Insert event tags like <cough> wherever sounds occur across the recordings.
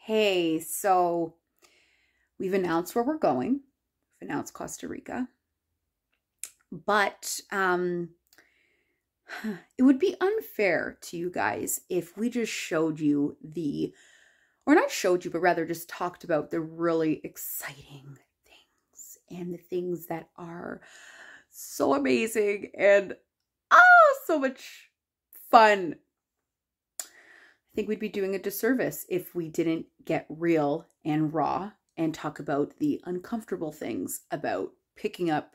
hey, so we've announced where we're going. We've announced Costa Rica. But um, <sighs> it would be unfair to you guys if we just showed you the, or not showed you, but rather just talked about the really exciting things and the things that are so amazing and oh, so much fun. I think we'd be doing a disservice if we didn't get real and raw and talk about the uncomfortable things about picking up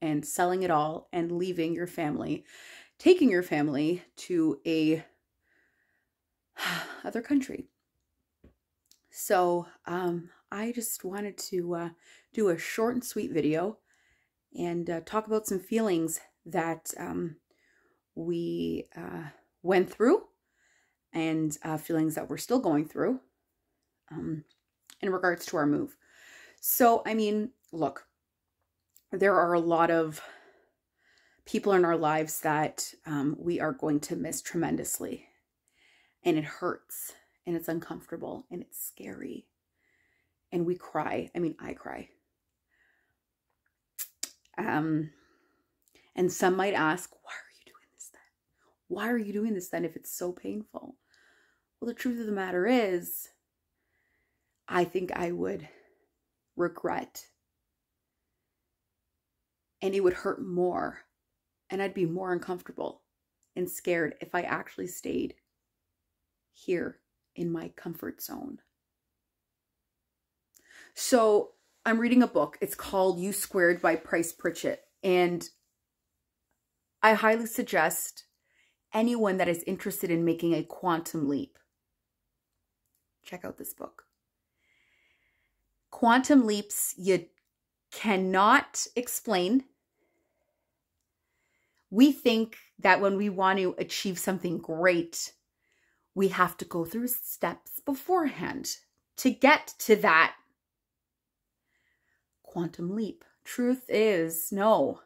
and selling it all and leaving your family, taking your family to a <sighs> other country. So um, I just wanted to uh, do a short and sweet video and uh, talk about some feelings that um, we uh, went through and uh, feelings that we're still going through um, in regards to our move. So, I mean, look, there are a lot of people in our lives that um, we are going to miss tremendously. And it hurts and it's uncomfortable and it's scary. And we cry. I mean, I cry. Um, and some might ask, why are you doing this then? Why are you doing this then if it's so painful? Well, the truth of the matter is, I think I would regret and it would hurt more and I'd be more uncomfortable and scared if I actually stayed here in my comfort zone. So I'm reading a book. It's called You Squared by Price Pritchett. And I highly suggest anyone that is interested in making a quantum leap, check out this book. Quantum leaps you cannot explain we think that when we want to achieve something great, we have to go through steps beforehand to get to that quantum leap. Truth is, no.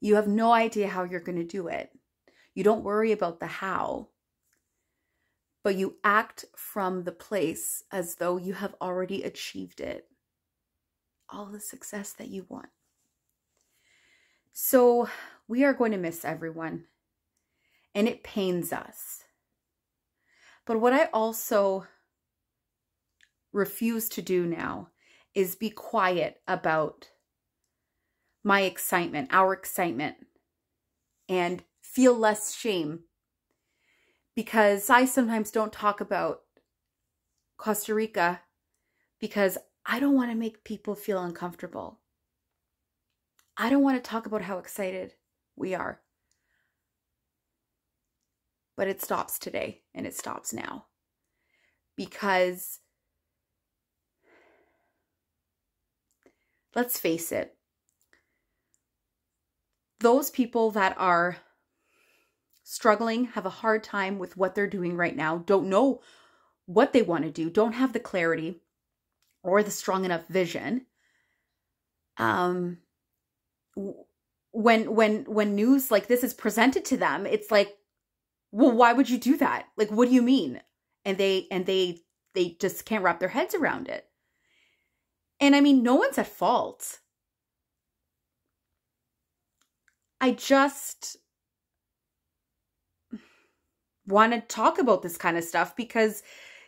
You have no idea how you're going to do it. You don't worry about the how, but you act from the place as though you have already achieved it. All the success that you want. So we are going to miss everyone, and it pains us. But what I also refuse to do now is be quiet about my excitement, our excitement, and feel less shame because I sometimes don't talk about Costa Rica because I don't want to make people feel uncomfortable. I don't want to talk about how excited we are. But it stops today and it stops now. Because let's face it, those people that are struggling, have a hard time with what they're doing right now, don't know what they want to do, don't have the clarity or the strong enough vision, um, when when when news like this is presented to them it's like well why would you do that? Like what do you mean? And they and they they just can't wrap their heads around it. And i mean no one's at fault. I just want to talk about this kind of stuff because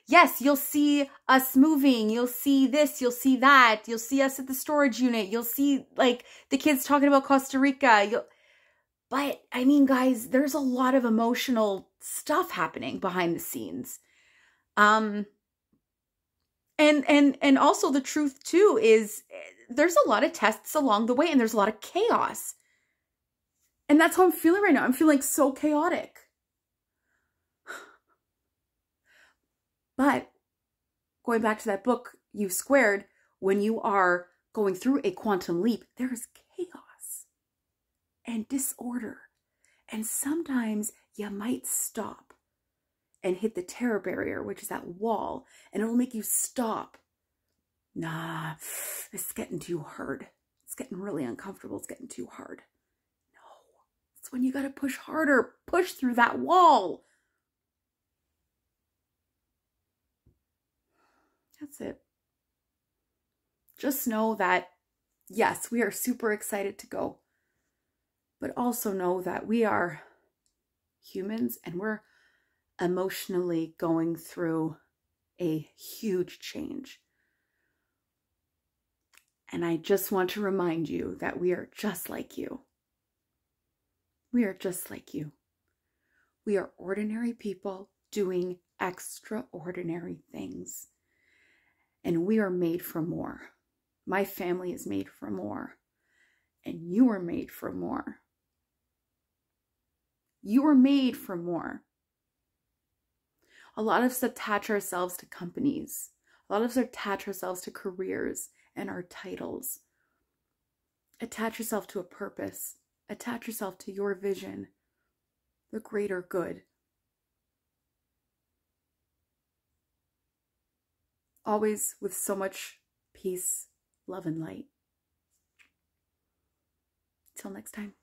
yes, you'll see us moving. You'll see this. You'll see that. You'll see us at the storage unit. You'll see like the kids talking about Costa Rica. You'll, but I mean, guys, there's a lot of emotional stuff happening behind the scenes. Um, and and and also the truth too is there's a lot of tests along the way, and there's a lot of chaos. And that's how I'm feeling right now. I'm feeling so chaotic. But going back to that book, You Squared, when you are going through a quantum leap, there is chaos and disorder. And sometimes you might stop and hit the terror barrier, which is that wall, and it'll make you stop. Nah, it's getting too hard. It's getting really uncomfortable. It's getting too hard. No, it's when you got to push harder, push through that wall. That's it. Just know that, yes, we are super excited to go, but also know that we are humans and we're emotionally going through a huge change. And I just want to remind you that we are just like you. We are just like you. We are ordinary people doing extraordinary things. And we are made for more. My family is made for more. And you are made for more. You are made for more. A lot of us attach ourselves to companies. A lot of us attach ourselves to careers and our titles. Attach yourself to a purpose. Attach yourself to your vision, the greater good. Always with so much peace, love, and light. Till next time.